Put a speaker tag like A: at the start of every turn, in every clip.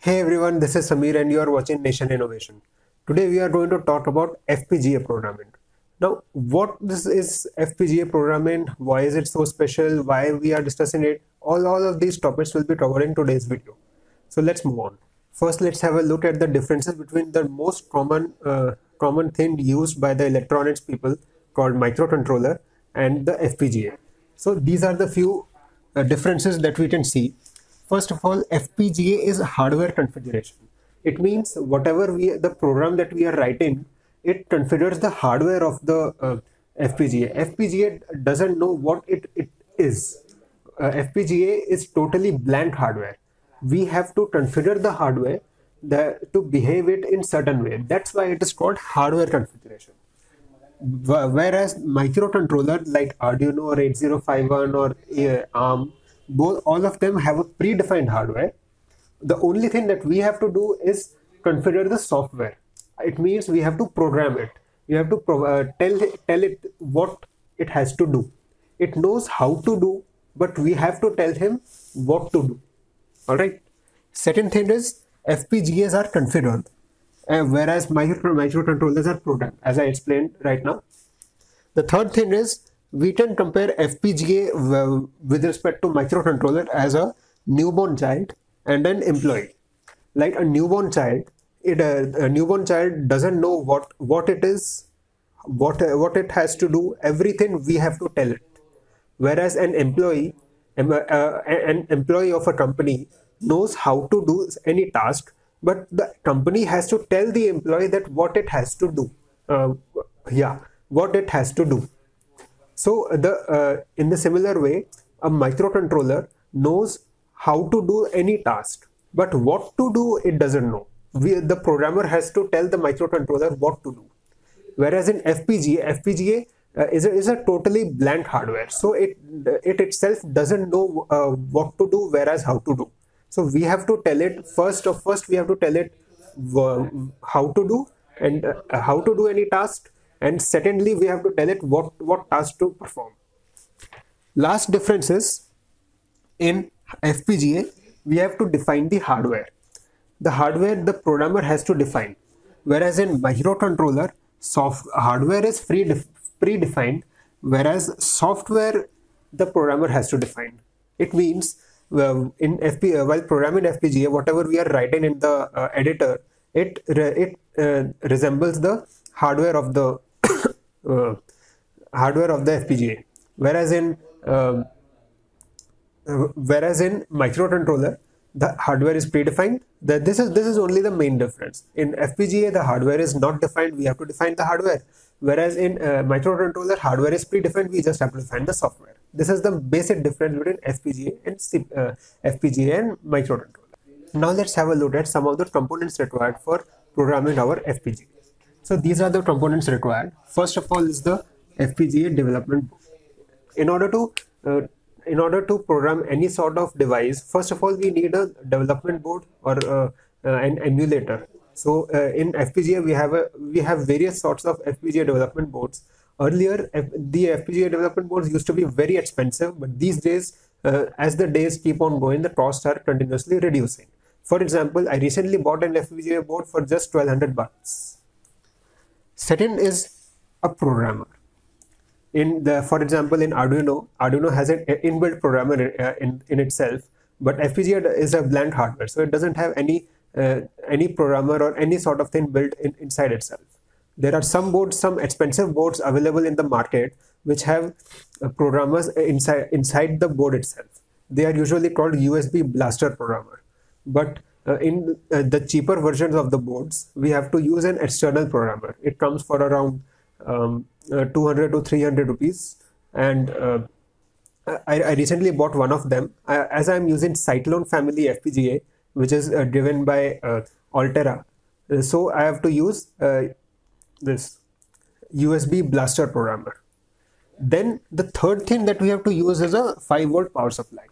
A: Hey everyone, this is Samir and you are watching Nation Innovation. Today we are going to talk about FPGA programming. Now, what this is FPGA programming, why is it so special, why we are discussing it, all, all of these topics will be covered in today's video. So let's move on. First, let's have a look at the differences between the most common uh, common thing used by the electronics people called microcontroller and the FPGA. So these are the few uh, differences that we can see First of all, FPGA is hardware configuration. It means whatever we the program that we are writing, it configures the hardware of the uh, FPGA. FPGA doesn't know what it, it is. Uh, FPGA is totally blank hardware. We have to configure the hardware the, to behave it in certain way. That's why it is called hardware configuration. Whereas microcontroller like Arduino or 8051 or uh, ARM both all of them have a predefined hardware. The only thing that we have to do is configure the software. It means we have to program it. You have to uh, tell tell it what it has to do. It knows how to do but we have to tell him what to do. All right? Second thing is fpgas are configured uh, whereas micro microcontrollers are programmed as i explained right now. The third thing is we can compare FPGA with respect to microcontroller as a newborn child and an employee. Like a newborn child, it uh, a newborn child doesn't know what what it is, what uh, what it has to do. Everything we have to tell it. Whereas an employee, uh, an employee of a company knows how to do any task, but the company has to tell the employee that what it has to do. Uh, yeah, what it has to do so the uh, in the similar way, a microcontroller knows how to do any task, but what to do it doesn't know. We, the programmer has to tell the microcontroller what to do. Whereas in FPGA, FPGA uh, is, a, is a totally blank hardware. So it, it itself doesn't know uh, what to do, whereas how to do. So we have to tell it first of first we have to tell it uh, how to do and uh, how to do any task and secondly we have to tell it what what task to perform. Last difference is in fpga we have to define the hardware. The hardware the programmer has to define. Whereas in microcontroller soft hardware is pre predefined whereas software the programmer has to define. It means uh, in FP, uh, while programming FPGA, whatever we are writing in the uh, editor, it it uh, resembles the hardware of the uh, hardware of the FPGA. Whereas in um, uh, whereas in microcontroller, the hardware is predefined. The, this is this is only the main difference. In FPGA, the hardware is not defined. We have to define the hardware. Whereas in uh, microcontroller, hardware is predefined. We just have to define the software. This is the basic difference between FPGA and C, uh, FPGA and microcontroller. Now let's have a look at some of the components required for programming our FPGA. So these are the components required. First of all is the FPGA development. In order to uh, in order to program any sort of device, first of all we need a development board or uh, uh, an emulator. So uh, in FPGA we have a we have various sorts of FPGA development boards. Earlier F the FPGA development boards used to be very expensive, but these days uh, as the days keep on going, the costs are continuously reducing. For example, I recently bought an FPGA board for just 1200 bucks Second is a programmer. In the, for example, in Arduino, Arduino has an inbuilt programmer uh, in, in itself, but FPGA is a blank hardware, so it doesn't have any uh, any programmer or any sort of thing built in, inside itself. There are some boards, some expensive boards available in the market which have uh, programmers inside inside the board itself. They are usually called USB blaster programmer, but uh, in uh, the cheaper versions of the boards, we have to use an external programmer. It comes for around um, uh, 200 to 300 rupees. And uh, I, I, recently bought one of them I, as I'm using Cyclone family FPGA, which is uh, driven by uh, Altera. so I have to use this USB blaster programmer. Then the third thing that we have to use is a 5 volt power supply.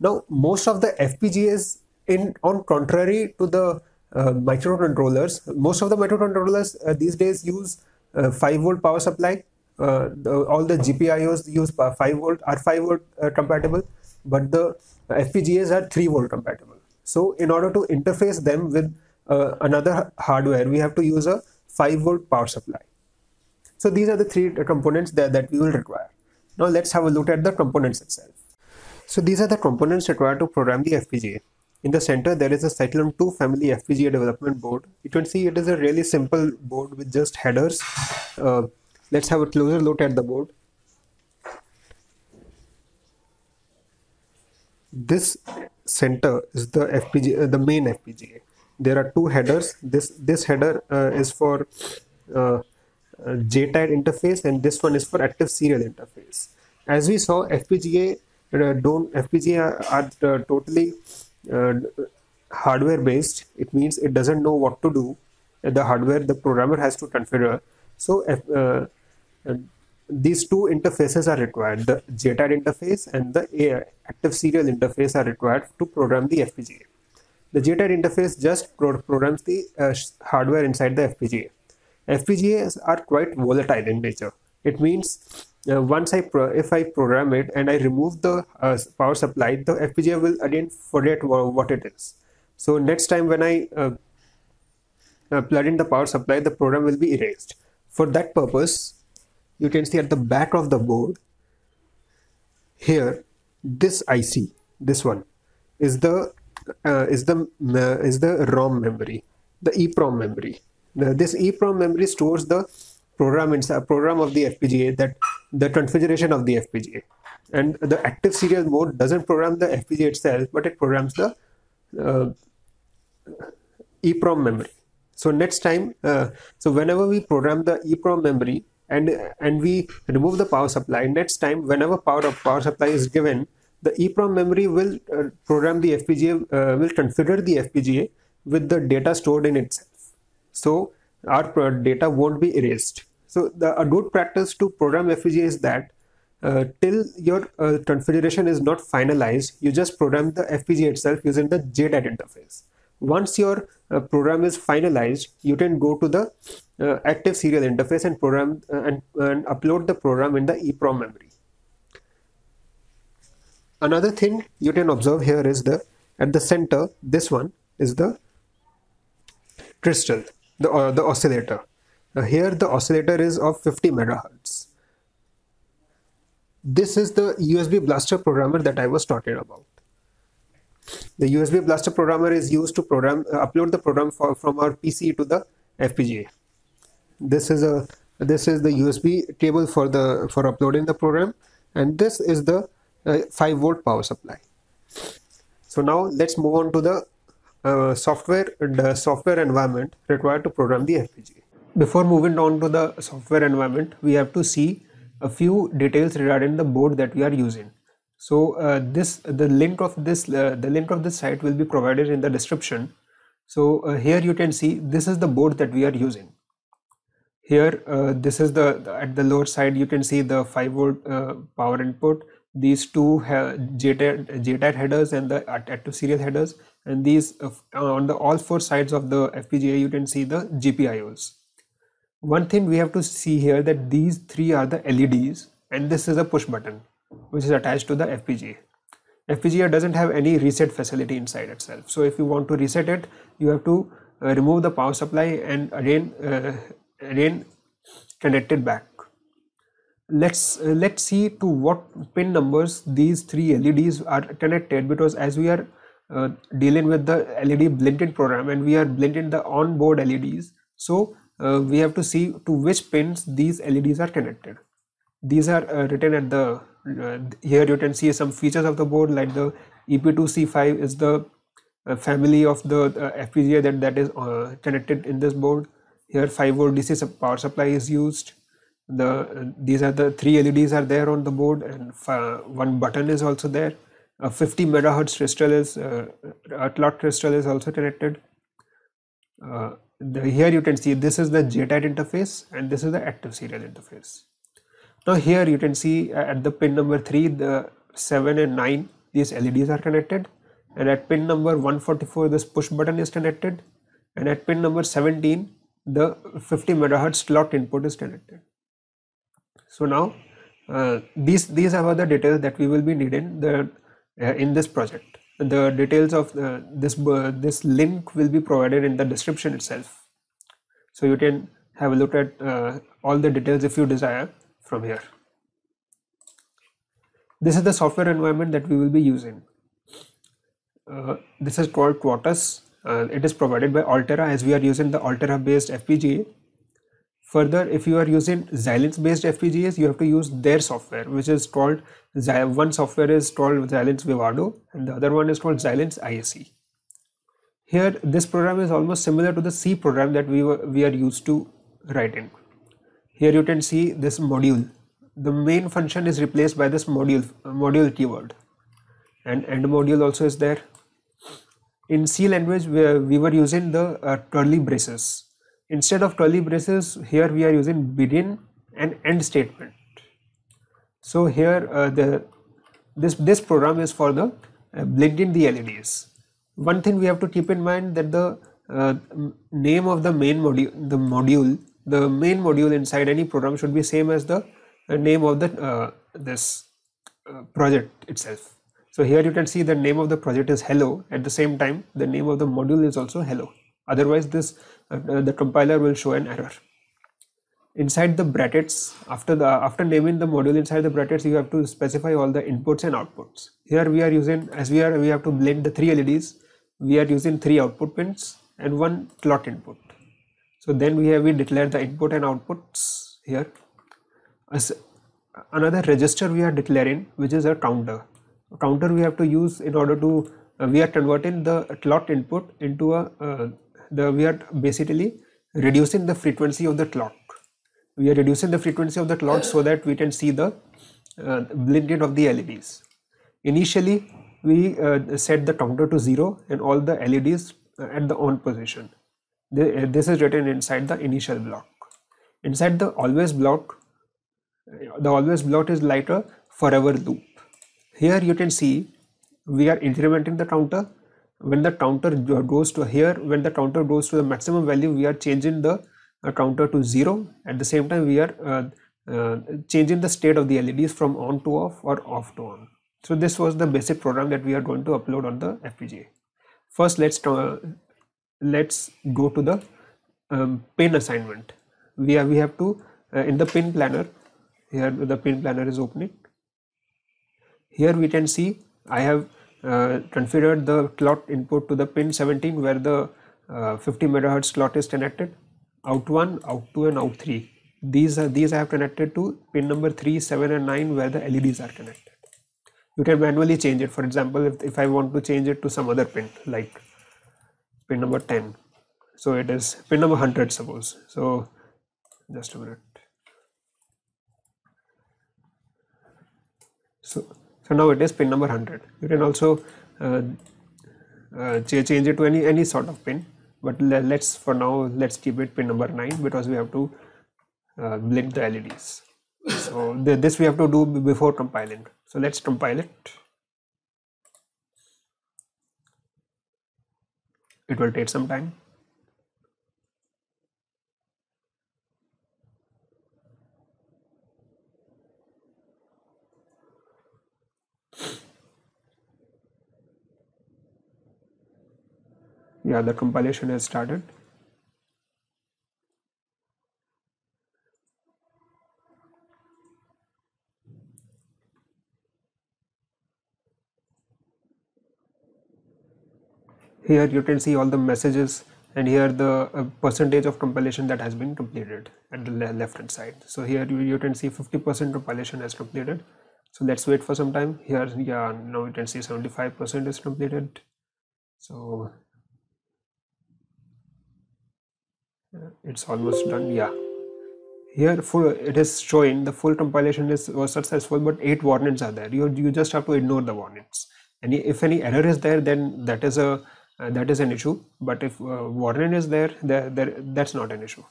A: Now, most of the FPGAs in on contrary to the uh, microcontrollers, most of the microcontrollers uh, these days use uh, 5 volt power supply. Uh, the, all the GPIOs use 5 volt are 5 volt uh, compatible, but the FPGAs are 3 volt compatible. So in order to interface them with another hardware, we have to use a 5 volt power supply. So these are the three components that, that we will require. Now let's have a look at the components itself. So these are the components required to program the FPGA. In the center, there is a Cyclone 2 family FPGA development board. You can see it is a really simple board with just headers. Uh, let's have a closer look at the board. This center is the FPGA, uh, the main FPGA. There are two headers. This this header uh, is for uh, uh JTAG interface, and this one is for active serial interface. As we saw, FPGA uh, don't FPGA are, are totally uh, hardware based it means it doesn't know what to do. The hardware the programmer has to configure. So uh, uh, these two interfaces are required. The JTAG interface and the active serial interface are required to program the FPGA the JTAG interface just pro programs the uh, hardware inside the FPGA FPGAs are quite volatile in nature it means uh, once I if I program it and I remove the uh, power supply, the FPGA will again forget what it is. So next time when I uh, uh, plug in the power supply, the program will be erased. For that purpose, you can see at the back of the board here, this IC, this one, is the uh, is the uh, is the ROM memory, the EEPROM memory. The, this EEPROM memory stores the program inside program of the FPGA that the configuration of the FPGA. And the active serial mode doesn't program the FPGA itself, but it programs the uh, EEPROM memory. So next time, uh, so whenever we program the EEPROM memory and and we remove the power supply, next time whenever power of power supply is given, the EEPROM memory will uh, program the FPGA, uh, will configure the FPGA with the data stored in itself. So our data won't be erased. So the, a good practice to program FPGA is that uh, till your uh, configuration is not finalized, you just program the FPGA itself using the JTAG interface. Once your uh, program is finalized, you can go to the uh, active serial interface and program uh, and, and upload the program in the EEPROM memory. Another thing you can observe here is the at the center, this one is the crystal, the, uh, the oscillator now here the oscillator is of 50 megahertz. This is the USB Blaster programmer that I was talking about. The USB Blaster programmer is used to program uh, upload the program for, from our PC to the FPGA. This is a this is the USB cable for the for uploading the program, and this is the uh, 5 volt power supply. So now let's move on to the uh, software the software environment required to program the FPGA before moving on to the software environment we have to see a few details regarding the board that we are using. So uh, this the link of this uh, the link of this site will be provided in the description. So uh, here you can see this is the board that we are using. Here uh, this is the, at the lower side you can see the 5 volt power input. These two JTAG, headers and the active serial headers and these uh, on the all four sides of the FPGA you can see the GPIOs one thing we have to see here that these three are the LEDs and this is a push button which is attached to the FPGA. FPGA doesn't have any reset facility inside itself. So if you want to reset it, you have to uh, remove the power supply and again uh, again connect it back. Let's uh, let's see to what pin numbers these three LEDs are connected because as we are uh, dealing with the LED blended program and we are blending the onboard LEDs, so uh, we have to see to which pins these LEDs are connected. These are uh, written at the, uh, here you can see some features of the board like the EP2C5 is the uh, family of the FPGA that, that is connected in this board. Here 5 volt DC power supply is used. The These are the three LEDs are there on the board and one button is also there. A 50 megahertz crystal is, a clock crystal is also connected. Uh, the, here you can see this is the JTAG interface and this is the active serial interface. Now here you can see at the pin number 3 the 7 and 9 these LEDs are connected and at pin number 144 this push button is connected and at pin number 17 the 50 megahertz clock input is connected. So now uh, these these are the details that we will be needing the uh, in this project. the details of uh, this uh, this link will be provided in the description itself. So you can have a look at uh, all the details if you desire from here. This is the software environment that we will be using. This is called Quartus it is provided by Altera as we are using the Altera based FPGA Further, if you are using Xilinx based FPGAs, you have to use their software, which is called, one software is called Xilinx Vivado and the other one is called Xilinx ISE. Here, this program is almost similar to the C program that we, were, we are used to writing. Here you can see this module. The main function is replaced by this module, module keyword and end module also is there. In C language, we, we were using the uh, curly braces instead of curly braces here we are using begin and end statement. So here uh, the this this program is for the uh, blending the LEDs one thing we have to keep in mind that the uh, name of the main module the module the main module inside any program should be same as the uh, name of the uh, this uh, project itself. So here you can see the name of the project is hello. At the same time the name of the module is also hello. Otherwise this the compiler will show an error. Inside the brackets after the after naming the module inside the brackets you have to specify all the inputs and outputs. Here we are using as we are we have to blend the three leds we are using three output pins and one clock input. So then we have we declare the input and outputs here. As another register we are declaring which is a counter. A counter we have to use in order to uh, we are converting the clock input into a uh, the we are basically reducing the frequency of the clock. We are reducing the frequency of the clock so that we can see the uh, blinking of the LEDs initially we uh, set the counter to 0 and all the LEDs uh, at the on position. Uh, this is written inside the initial block. Inside the always block the always block is a forever loop. Here you can see we are incrementing the counter when the counter goes to here when the counter goes to the maximum value we are changing the uh, counter to 0 at the same time we are uh, uh, changing the state of the LEDs from on to off or off to on. So this was the basic program that we are going to upload on the FPGA first let's uh, let's go to the um, pin assignment. We have we have to uh, in the pin planner here the pin planner is opening. Here we can see I have uh, configured the clock input to the pin 17 where the uh, 50 megahertz clock is connected. Out 1 out 2 and out 3 these are these I have connected to pin number 3 7 and 9 where the LEDs are connected. You can manually change it. For example if, if I want to change it to some other pin like pin number 10 so it is pin number 100 suppose. So just a minute. So so now it is pin number 100 you can also uh, uh, change it to any any sort of pin. But let's for now let's keep it pin number 9 because we have to uh, blink the LEDs so th this we have to do before compiling. So let's compile it. It will take some time yeah the compilation has started. Here you can see all the messages and here the uh, percentage of compilation that has been completed at the le left hand side. So here you, you can see 50 percent compilation has completed. So let's wait for some time. Here yeah now you can see 75 percent is completed. So it's almost done yeah. Here full it is showing the full compilation is was successful but eight warnings are there. You you just have to ignore the warnings. And if any error is there then that is a uh, that is an issue. But if uh, warning is there, there that's not an issue.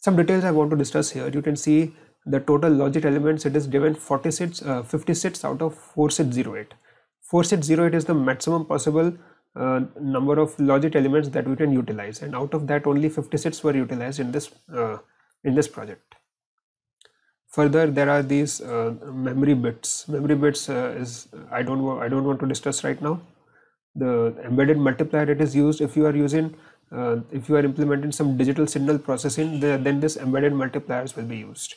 A: Some details i want to discuss here. You can see the total logic elements. It is given 46 uh, 56 out of 4608 4608 is the maximum possible uh, number of logic elements that we can utilize. And out of that only 56 were utilized in this uh, in this project. Further there are these uh, memory bits. Memory bits uh, is i don't i don't want to discuss right now. The embedded multiplier it is used if you are using uh, if you are implementing some digital signal processing the, then this embedded multipliers will be used.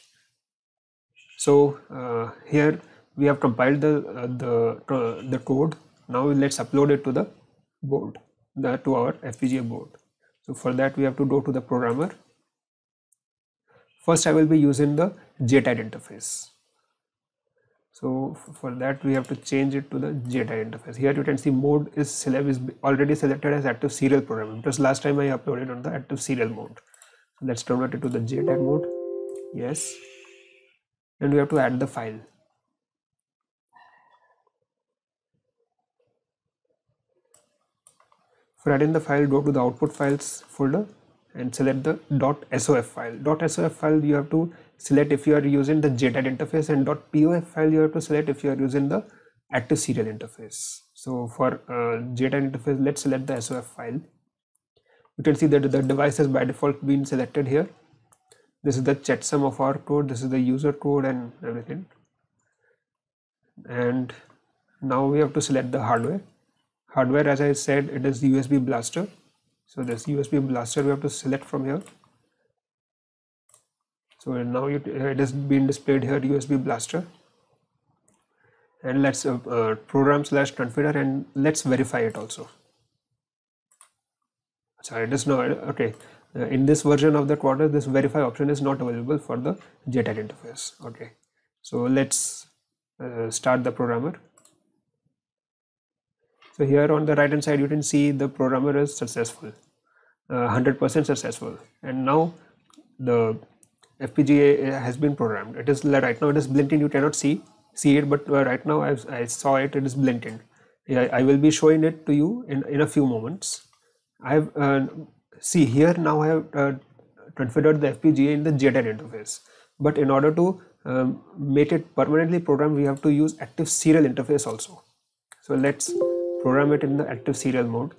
A: So uh, here we have compiled the the the code. Now let's upload it to the board the to our FPGA board. So for that we have to go to the programmer. First I will be using the JTAG interface. So for that we have to change it to the JTAG interface. Here you can see mode is select is already selected as active serial program because last time I uploaded on the active serial mode. So let's convert it to the JTAG mode. Yes. And we have to add the file for adding the file go to the output files folder and select the .sof file. .sof file you have to select if you are using the JTAG interface and .pof file you have to select if you are using the active serial interface. So for uh, interface let's select the SOF file. You can see that the device has by default been selected here. This is the checksum of our code, this is the user code and everything. And now we have to select the hardware. Hardware as I said it is the USB blaster. So this USB blaster we have to select from here. So now it, it is being displayed here USB blaster. And let's uh, uh, program slash configure and let's verify it also. Sorry it is not okay. Uh, in this version of the Quartus this verify option is not available for the JTAG interface. Okay. So let's uh, start the programmer so here on the right hand side you can see the programmer is successful 100% uh, successful. And now the FPGA has been programmed. It is right now it is blinking you cannot see see it but uh, right now I've, I saw it it is blinking yeah, I will be showing it to you in, in a few moments. I've uh, see here now I have uh, configured the FPGA in the JTAG interface. But in order to um, make it permanently programmed we have to use active serial interface also. So let's program it in the active serial mode.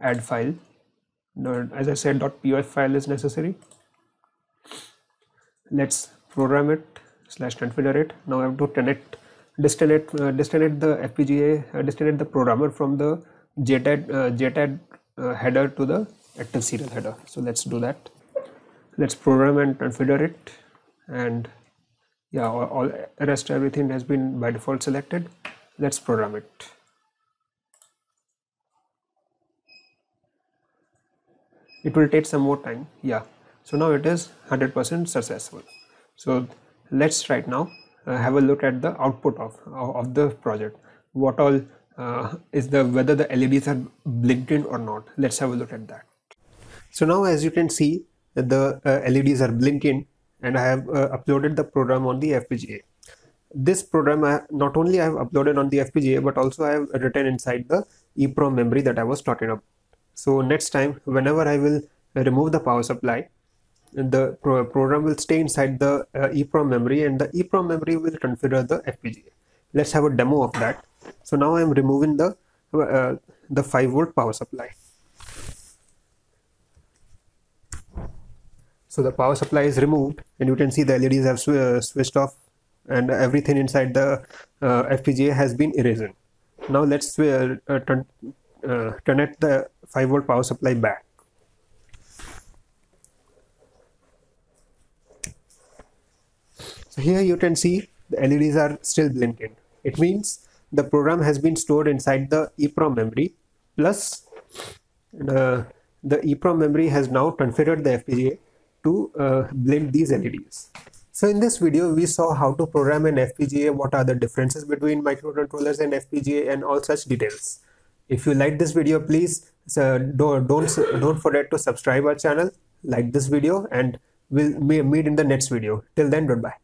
A: Add file. As I said .pof file is necessary. Let's program it slash configure it now I have to connect disconnect uh, disconnect the FPGA uh, disconnect the programmer from the JTAG uh, uh, header to the active serial header. So let's do that. Let's program and configure it and yeah all, all rest everything has been by default selected let's program it. It will take some more time. Yeah. So now it is 100% successful. So let's right now uh, have a look at the output of of the project. What all uh, is the whether the LEDs are blinking or not. Let's have a look at that. So now as you can see the uh, LEDs are blinking and I have uh, uploaded the program on the FPGA this program I, not only I have uploaded on the FPGA but also I have written inside the EEPROM memory that I was talking about so next time whenever I will remove the power supply the pro program will stay inside the uh, EEPROM memory and the EEPROM memory will configure the FPGA. Let's have a demo of that. So now I am removing the uh, the 5 volt power supply. So the power supply is removed and you can see the LEDs have sw uh, switched off and everything inside the uh, FPGA has been erased. Now let's uh, turn, uh, connect the 5 volt power supply back so here you can see the LEDs are still blinking it means the program has been stored inside the EEPROM memory plus uh, the EEPROM memory has now configured the FPGA to uh, these LEDs. So in this video we saw how to program an FPGA, what are the differences between microcontrollers and FPGA and all such details. If you like this video, please don't, don't, don't forget to subscribe our channel, like this video and we'll meet in the next video. Till then, goodbye.